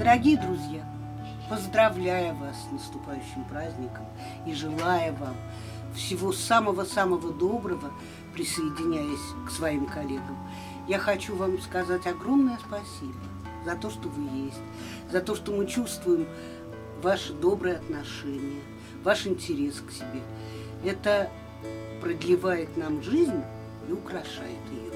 Дорогие друзья, поздравляя вас с наступающим праздником и желая вам всего самого-самого доброго, присоединяясь к своим коллегам, я хочу вам сказать огромное спасибо за то, что вы есть, за то, что мы чувствуем ваши добрые отношения, ваш интерес к себе. Это продлевает нам жизнь и украшает ее.